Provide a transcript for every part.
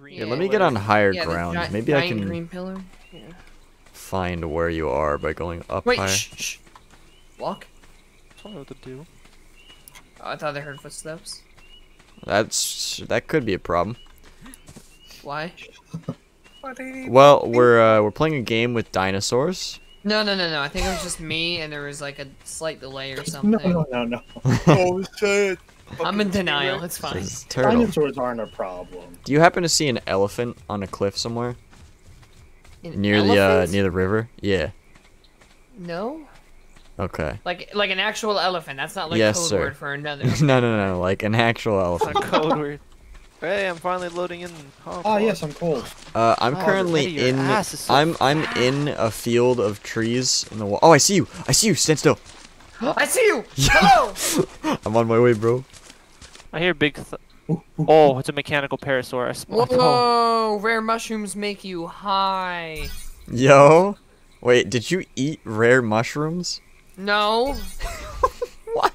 green. Yeah, let me get on higher yeah, ground. gi- Maybe I can green pillar. Yeah. find where you are by going up Wait, higher. shh, shh. Walk. Tell me what to do. Oh, I thought I heard footsteps. That's that could be a problem. Why? Well, we're uh, we're playing a game with dinosaurs. No, no, no, no. I think it was just me, and there was like a slight delay or something. No, something. no, no, no. oh shit. I'm in denial. It's fine. Says turtle. Dinosaurs aren't a problem. Do you happen to see an elephant on a cliff somewhere An near the uh, near the river? Yeah. No. Okay. Like like an actual elephant. That's not like Yes, code sir. word for another. no, no, no, like an actual It's a elephant. code word. Hey, I'm finally loading in. Oh, Kong. yes, I'm cold. Uh, I'm Oh, currently in. so I'm I'm in a field of trees in the wall. Oh, I see you! I see you! Stand still. I see you. Hello. I'm on my way, bro. I hear big. Th oh, it's a mechanical parasaurus. Oh, Whoa! Rare mushrooms make you high. Yo, wait, did you eat rare mushrooms? No. What?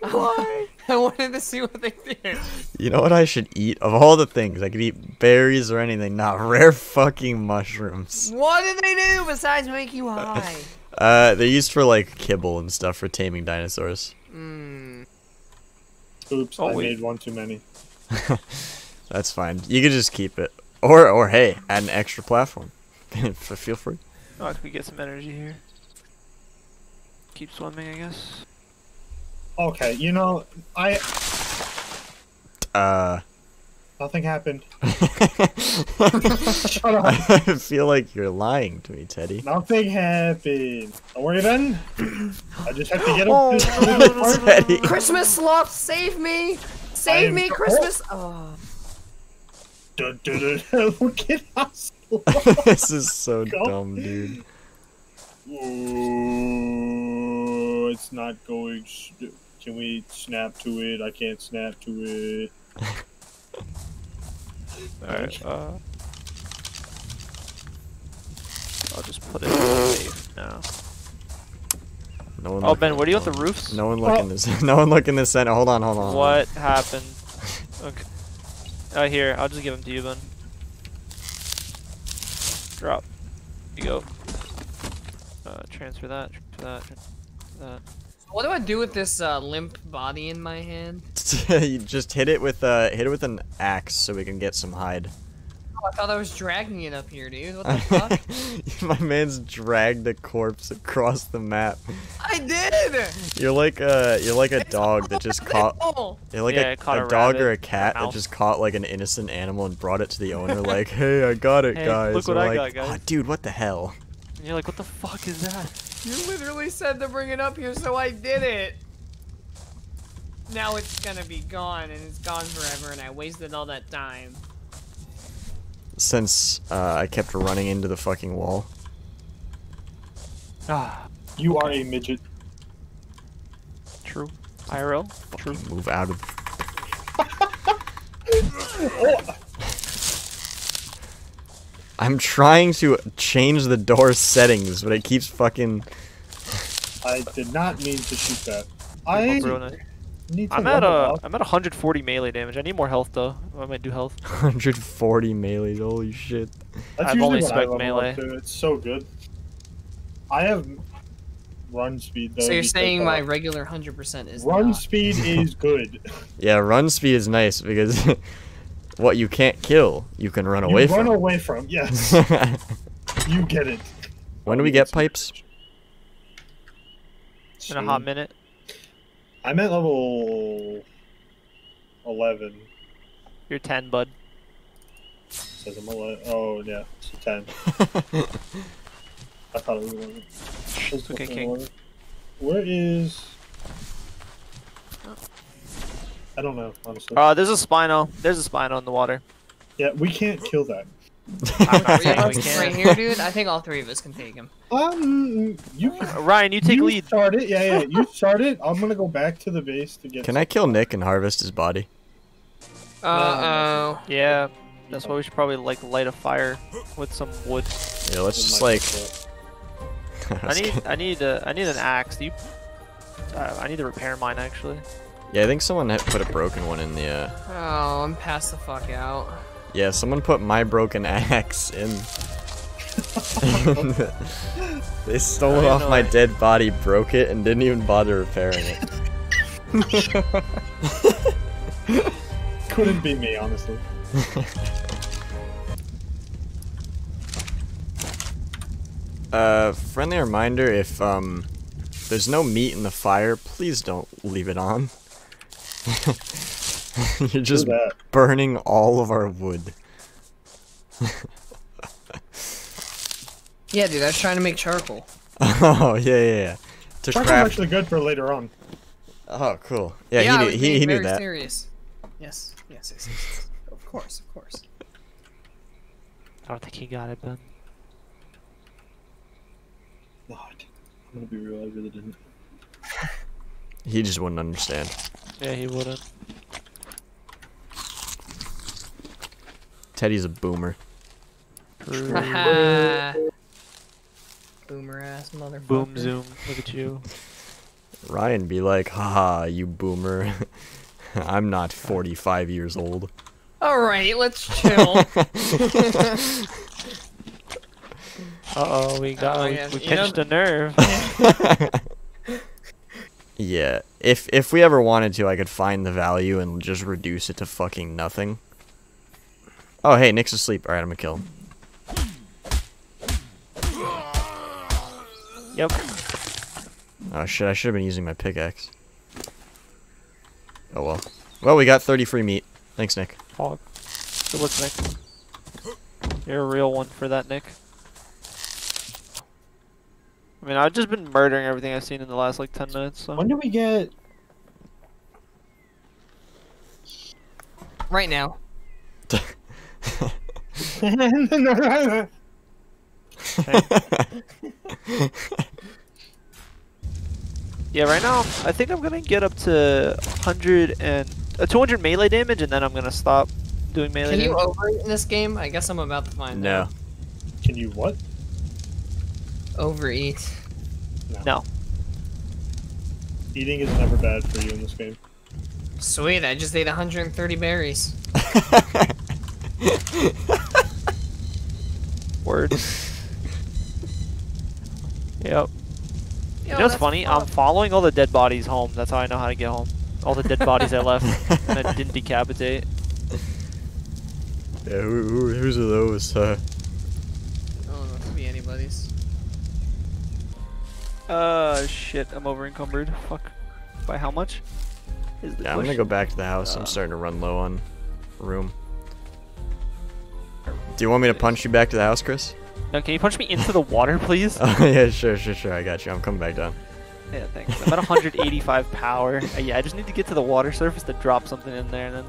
Why? I wanted to see what they did. You know what I should eat? Of all the things, I could eat berries or anything, not rare fucking mushrooms. What did they do besides make you high? Uh, they're used for like kibble and stuff for taming dinosaurs. Mmm. Oops, Oh, I wait. made one too many. That's fine. You could just keep it, or or hey, add an extra platform. Feel free. Oh, I could get some energy here. Keep swimming, I guess. Okay, you know, I Uh, nothing happened. I Shut up. I feel like you're lying to me, Teddy. Nothing happened. Don't worry, Ben. I just have to get Oh, up this, no, this no, no, part. Teddy. Christmas sloth, save me! Save me, Christmas! Oh. Dun, dun, dun. Look at how slow. this is so Go. dumb, dude. Ooh, it's not going. Can we snap to it? I can't snap to it. Alright, uh. I'll just put it safe now. No one. Oh, look- Ben, what do you want the roofs? No one look in this. No one look in this center. Hold on, hold on. hold on. What happened? Okay. Uh, here, I'll just give them to you, Ben. Drop. Here you go. Uh, transfer that, transfer that, transfer that. What do I do with this uh, limp body in my hand? you just hit it with uh hit it with an axe so we can get some hide. Oh, I thought I was dragging it up here, dude. What the fuck? My man's dragged a corpse across the map. I did! You're like a you're like a dog that just caught you're like Yeah, a, caught a a dog or a rabbit, cat that just caught like an innocent animal and brought it to the owner like, "Hey, I got it, Hey, guys." look what We're I like, got, guys. "Oh, dude, what the hell? And you're like, what the fuck is that? You literally said to bring it up here, so I did it. Now it's gonna be gone, and it's gone forever, and I wasted all that time. Since uh, I kept running into the fucking wall. Ah, You are a midget. true. IRL? True. Move out of I'm trying to change the door settings, but it keeps fucking I did not mean to shoot that. Oh, I bro, no. need to I'm at level a, up. I'm at 140 melee damage. I need more health though. I might do health. 140 melee, Holy shit. That's I've only what spec melee. It's so good. I have run speed though. so you're because, saying uh, my regular 100% is run not. speed is good. Yeah, run speed is nice because what you can't kill, you can run you away run from. Run away from. Yes, you get it. when do we oh, get pipes? In a hot minute. I'm at level eleven. You're 10, bud. Says I'm eleven. Oh yeah, so ten. I thought it was eleven. It's okay, fucking King. Where is? I don't know, honestly. Uh, there's a Spino. There's a Spino in the water. yeah, we can't kill that. I'm not Three of saying we can. right here, dude. I think all three of us can take him. Um, you Uh, Ryan, you take you lead. Start it. Yeah, yeah. You start it. I'm gonna go back to the base to get. Can I kill Nick and harvest his body? Uh oh. Yeah, that's why we should probably like light a fire with some wood. Yeah, let's just like. I need, I need, a, I need an axe. Do you? Uh, I need to repair mine actually. Yeah, I think someone had put a broken one in the. Uh... Oh, I'm passed the fuck out. Yeah, someone put my broken axe in. they stole it off my it. dead body, broke it, and didn't even bother repairing it. Couldn't be me, honestly. Uh, friendly reminder: if um, there's no meat in the fire, please don't leave it on. You're just burning all of our wood. Yeah, dude, I was trying to make charcoal. Oh yeah, yeah, yeah. To Charcoal's craft. actually good for later on. Oh, cool. Yeah, I he knew. was He, being he knew very that. Serious. Yes, yes, yes, yes, yes. Of course, of course. I don't think he got it, Ben. God. I'm gonna be real, I really didn't. He just wouldn't understand. Yeah, he wouldn't. Teddy's a boomer. Haha. Boomer ass motherfucker. Boom zoom. Look at you. Ryan be like, haha, you boomer. I'm not 45 years old. Alright, let's chill. Uh oh, we got Oh, we, yeah, we you pinched a nerve. Yeah, if if we ever wanted to, I could find the value and just reduce it to fucking nothing. Oh, hey, Nick's asleep. Alright, I'm gonna kill him. yep. Oh shit, I should have been using my pickaxe. Oh well. Well, we got 30 free meat. Thanks, Nick. Hog. Good look, Nick. You're a real one for that, Nick. I mean, I've just been murdering everything I've seen in the last like 10 minutes, so. When do we get? right now. Yeah, right now, I think I'm gonna get up to 100 and uh, 200 melee damage, and then I'm gonna stop doing melee Can you damage. overeat in this game? I guess I'm about to find no. out. Can you what? Overeat. No. Eating is never bad for you in this game. Sweet, I just ate 130 berries. Word. yep. Yo, You know what's that's funny? fun. I'm following all the dead bodies home. That's how I know how to get home. All the dead bodies I left and I didn't decapitate. Yeah, who, who, whose are those? Uh, I don't know if it be anybody's. Uh, shit. I'm over encumbered. Fuck. By how much? Yeah, I'm gonna go back to the house. Uh. I'm starting to run low on room. Do you want me to punch you back to the house, Chris? No, can you punch me into the water, please? Oh yeah, sure, sure, sure. I got you. I'm coming back down. Yeah, thanks. I'm at 185 power. Uh, yeah, I just need to get to the water surface to drop something in there, and then.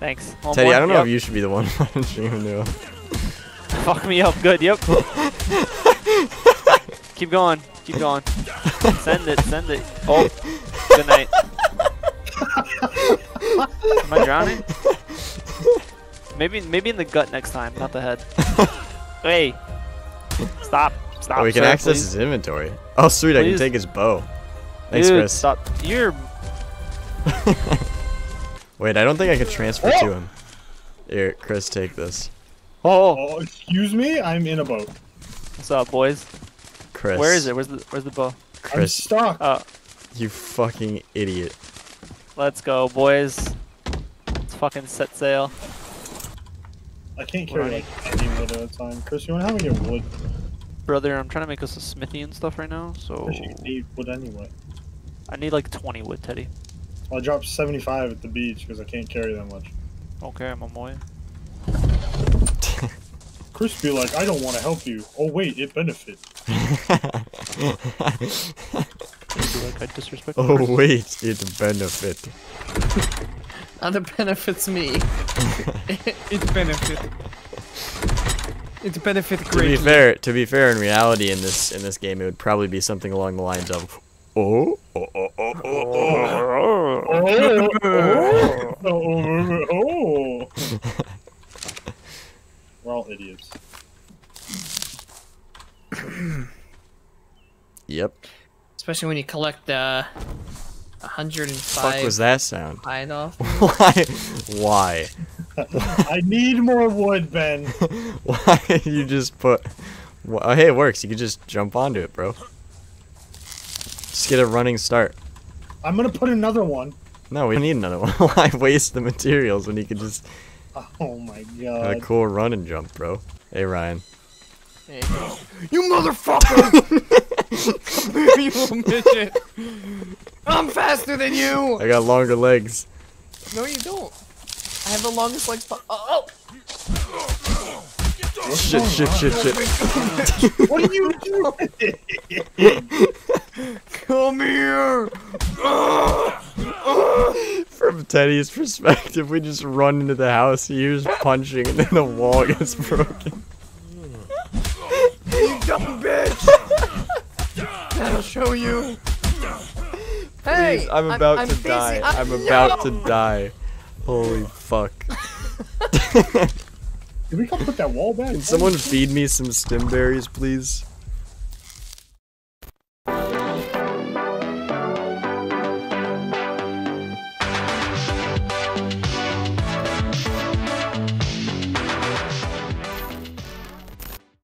Thanks. One Teddy, more? I don't know Yep. if you should be the one punching him. No. Fuck me up. Good. Yep. Keep going. Keep going. Send it. Send it. Oh. Good night. Am I drowning? Maybe, maybe in the gut next time, not the head. hey. Stop. Stop. Oh, we can sir, access please. his inventory. Oh, sweet! I can take his bow. Thanks, Dude, Chris. Stop. You're. Wait, I don't think I can transfer to oh. him. Here, Chris, take this. Oh. Oh, excuse me? I'm in a boat. What's up, boys? Chris. Where is it? Where's the Where's the bow? I'm Chris, stuck. Oh, you fucking idiot. let's go, boys. Let's fucking set sail. I can't What do carry I like any wood at a time. Chris, you wanna help me get wood? Brother, I'm trying to make us a smithy and stuff right now, so Chris, you need wood anyway. I need like 20 wood, Teddy. I dropped 75 at the beach because I can't carry that much. Okay, I'm on my way. Chris be like, I don't want to help you. Oh wait, it benefit. I feel like oh wait, it benefit. Other benefits me. it benefit. It benefit To be fair, to be fair, in reality, in this in this game, it would probably be something along the lines of, oh, oh, oh, oh, oh, oh. Oh, oh, oh, oh. We're all idiots. Yep. Especially when you collect uh, 105 Fuck was that sound? hide off. Why? Why? I need more wood, Ben. Why you just put? Oh, hey, it works. You can just jump onto it, bro. Just get a running start. I'm gonna put another one. No, we don't need another one. Why waste the materials when you could just Oh my god. a cool run and jump, bro? Hey, Ryan. Hey. You motherfucker! you little midget! I'm faster than you! I got longer legs. No, you don't. I have the longest legs. po- Oh, oh! Shit, shit, shit, shit. What are you doing? come here! From Teddy's perspective, we just run into the house, he hears punching, and then the wall gets broken. That'll you. Hey, Please, I'm about I'm to busy. die. I- I'm about to die. Holy fuck. Did we come put that wall back? Can someone feed me some stim berries, please?